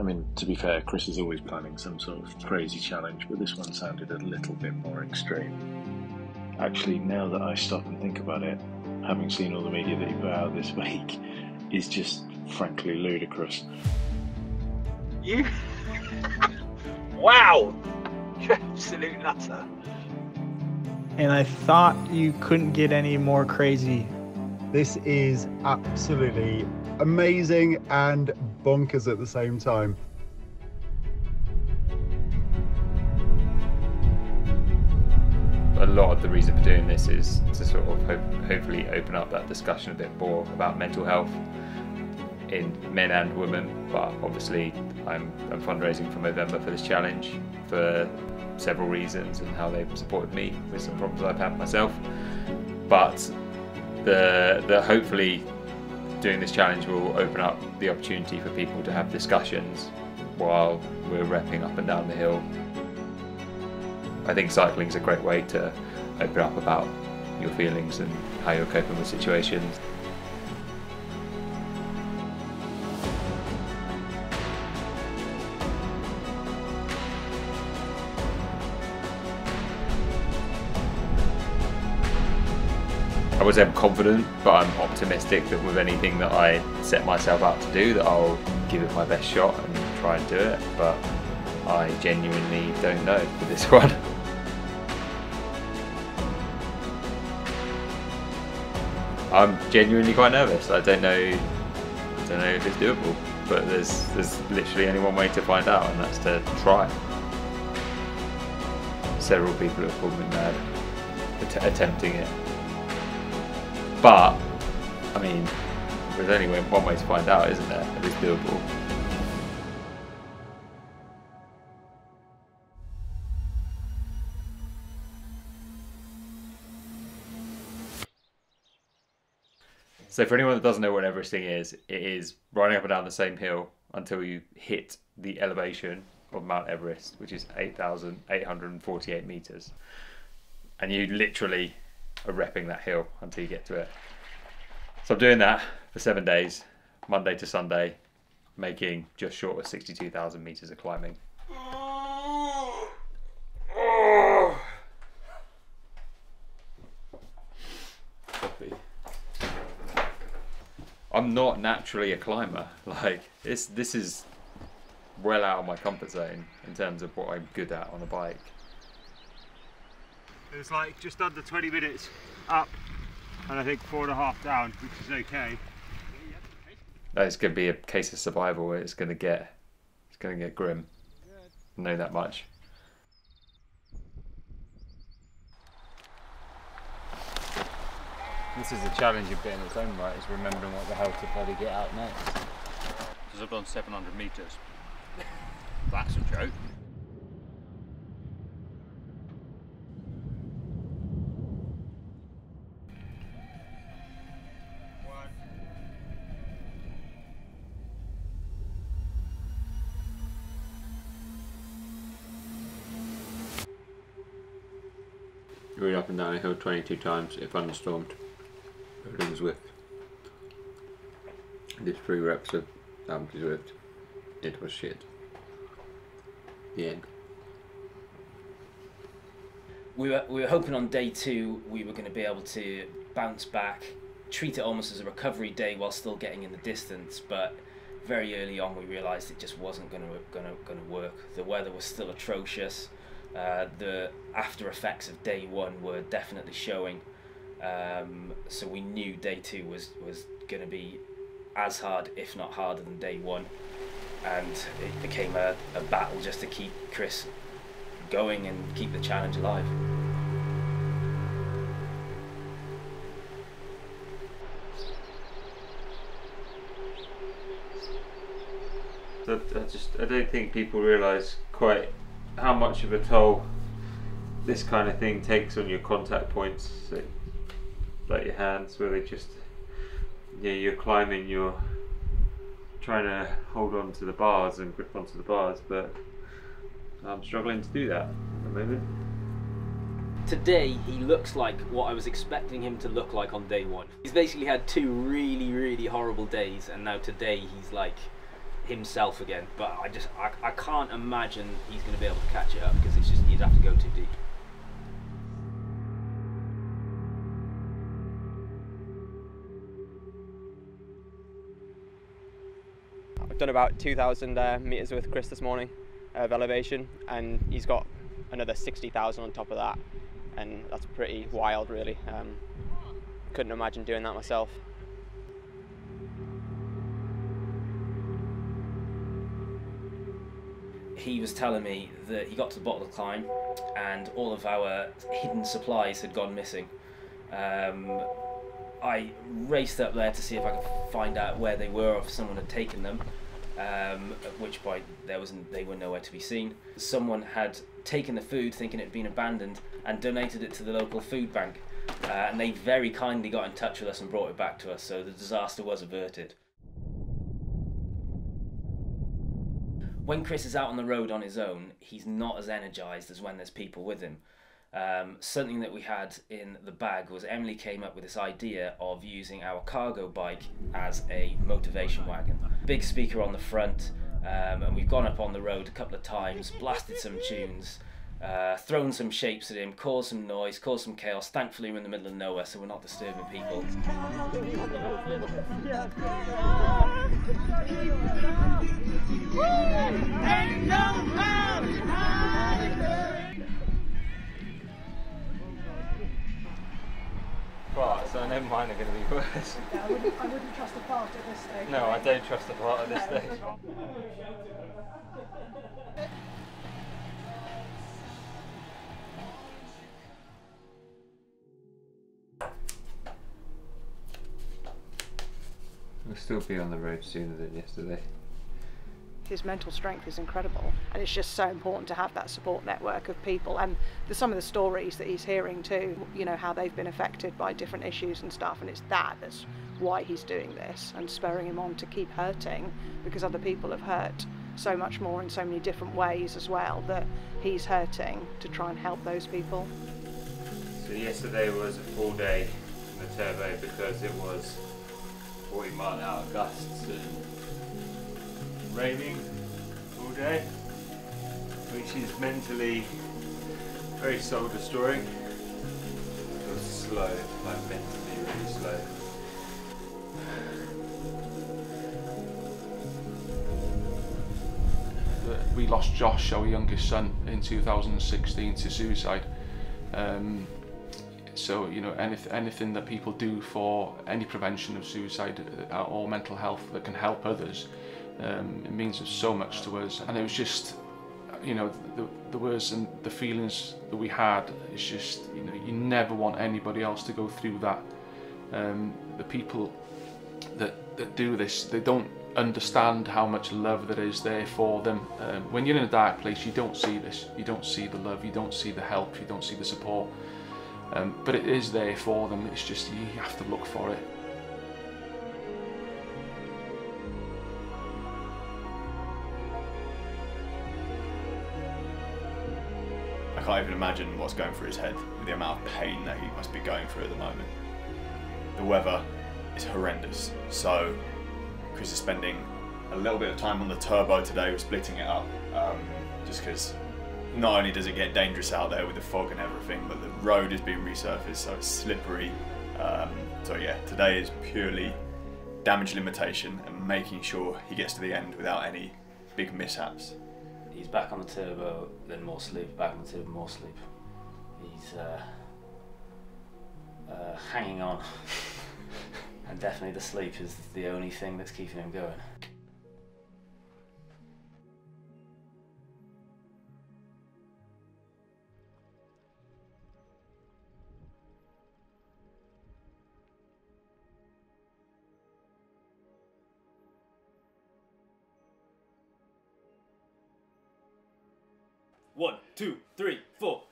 I mean, to be fair, Chris is always planning some sort of crazy challenge, but this one sounded a little bit more extreme. Actually, now that I stop and think about it, having seen all the media that he put out this week, is just frankly ludicrous. You. wow! You absolute nutter. And I thought you couldn't get any more crazy. This is absolutely amazing and bonkers at the same time. a lot of the reason for doing this is to sort of hope, hopefully open up that discussion a bit more about mental health in men and women. But obviously, I'm, I'm fundraising for Movember for this challenge for several reasons and how they've supported me with some problems I've had myself. But the the hopefully doing this challenge will open up the opportunity for people to have discussions while we're repping up and down the hill I think cycling is a great way to open up about your feelings and how you're coping with situations. I was confident, but I'm optimistic that with anything that I set myself out to do, that I'll give it my best shot and try and do it. But I genuinely don't know for this one. I'm genuinely quite nervous. I don't know. I don't know if it's doable, but there's there's literally only one way to find out, and that's to try. Several people have called me mad att- attempting it, but I mean, there's only one way to find out, isn't there? If it's doable. So for anyone that doesn't know what Everesting is, it is running up and down the same hill until you hit the elevation of Mount Everest, which is 8,848 meters. And you literally are repping that hill until you get to it. So I'm doing that for seven days, Monday to Sunday, making just short of 62,000 meters of climbing. I'm not naturally a climber. Like this, this is well out of my comfort zone in terms of what I'm good at on a bike. It was like just under 20 minutes up, and I think four and a half down, which is okay. It's going to be a case of survival. It's going to get, it's going to get grim. I know that much. This is a challenging bit in its own right, is remembering what the hell to bloody get out next. Because I've done 700 metres. That's a joke. Going up and down a hill 22 times if thunderstormed. Everything was whipped. Did three reps of Amity Zwift. It was shit. The end. we were we were hoping on day two we were going to be able to bounce back, treat it almost as a recovery day while still getting in the distance. But very early on, we realised it just wasn't going to going to going to work. The weather was still atrocious. Uh, the after effects of day one were definitely showing. Um, so we knew day two was was going to be as hard, if not harder, than day one. And it became a, a battle just to keep Chris going and keep the challenge alive. I, I just I don't think people realise quite how much of a toll this kind of thing takes on your contact points, so, like your hands, where they just yeah you're climbing, you're trying to hold on to the bars and grip onto the bars, but I'm struggling to do that at the moment. Today he looks like what I was expecting him to look like on day one. He's basically had two really, really horrible days, and now today he's like, himself again. But I just I, I can't imagine he's going to be able to catch it up because it's just he'd have to go too deep. I've done about 2,000 uh, meters with Chris this morning of elevation, and he's got another 60,000 on top of that, and that's pretty wild, really. Um, couldn't imagine doing that myself. He was telling me that he got to the bottom of the climb and all of our hidden supplies had gone missing. Um, I raced up there to see if I could find out where they were, or if someone had taken them. Um, at which point there was they were nowhere to be seen. Someone had taken the food, thinking it had been abandoned, and donated it to the local food bank. Uh, and they very kindly got in touch with us and brought it back to us, so the disaster was averted. When Chris is out on the road on his own, he's not as energized as when there's people with him. Um, something that we had in the bag was Emily came up with this idea of using our cargo bike as a motivation wagon. Big speaker on the front, um, and we've gone up on the road a couple of times, blasted some tunes, uh, thrown some shapes at him, caused some noise, caused some chaos. Thankfully, we're in the middle of nowhere, so we're not disturbing people. Right, so I know mine are going to be worse. I wouldn't, I wouldn't trust the part at this stage. No, I don't trust the part at this stage. We'll still be on the road sooner than yesterday. His mental strength is incredible, and it's just so important to have that support network of people. And the, some of the stories that he's hearing too, you know, how they've been affected by different issues and stuff, and it's that that's why he's doing this and spurring him on to keep hurting because other people have hurt so much more in so many different ways as well that he's hurting to try and help those people. So yesterday was a full day in the turbo because it was 40 mile an hour gusts and raining all day, which is mentally very soul destroying. It was slow, like mentally really slow. we lost Josh, our youngest son, in 2016 to suicide. Um, so you know, anyth anything that people do for any prevention of suicide uh, or mental health that can help others, um, it means so much to us. And it was just, you know, the, the words and the feelings that we had. It's just, you know, you never want anybody else to go through that. Um, the people that that do this, they don't understand how much love there is there for them. Um, when you're in a dark place, you don't see this. You don't see the love. You don't see the help. You don't see the support. Um, but it is there for them. It's just you have to look for it. I can't even imagine what's going through his head with the amount of pain that he must be going through at the moment. The weather is horrendous, so Chris is spending a little bit of time on the turbo today. We're splitting it up um, just because not only does it get dangerous out there with the fog and everything, but the road is being resurfaced, so it's slippery. Um, so yeah, today is purely damage limitation and making sure he gets to the end without any big mishaps. He's back on the turbo, then more sleep, back on the turbo, more sleep. He's uh, uh, hanging on. and definitely the sleep is the only thing that's keeping him going. Two, three, four.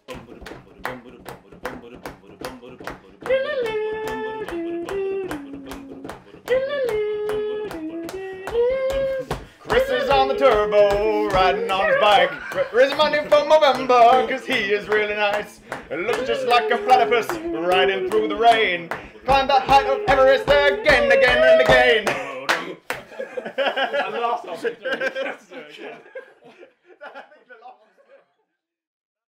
Chris is on the turbo, riding on his bike. Raising money for Movember, cause he is really nice. It looks just like a platypus riding through the rain. Climb the height of Everest again, again, and again. I through.